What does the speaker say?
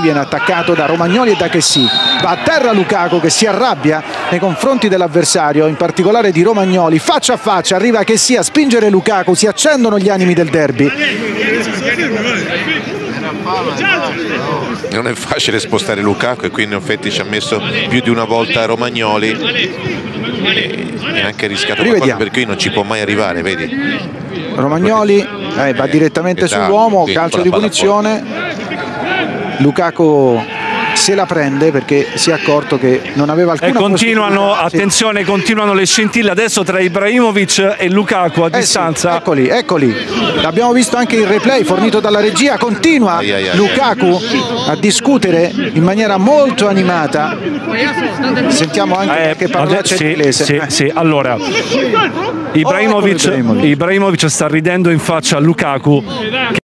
Viene attaccato da Romagnoli e da Chessy. Va a terra Lukaku che si arrabbia nei confronti dell'avversario, in particolare di Romagnoli. Faccia a faccia, arriva Chessy a spingere Lukaku, si accendono gli animi del derby. Non è facile spostare Lukaku e quindi in effetti ci ha messo più di una volta Romagnoli e anche rischiato qualcosa perché qui non ci può mai arrivare, vedi? Romagnoli eh, va direttamente sull'uomo, calcio di punizione. Lukaku se la prende perché si è accorto che non aveva alcuna e continuano, attenzione, continuano le scintille adesso tra Ibrahimovic e Lukaku a eh distanza. Sì, eccoli, eccoli. L'abbiamo visto anche il replay fornito dalla regia. Continua ai ai ai Lukaku a discutere in maniera molto animata. Sentiamo anche eh, che parla sì, inglese. Sì, sì. Allora, Ibrahimovic, oh, Ibrahimovic sta ridendo in faccia a Lukaku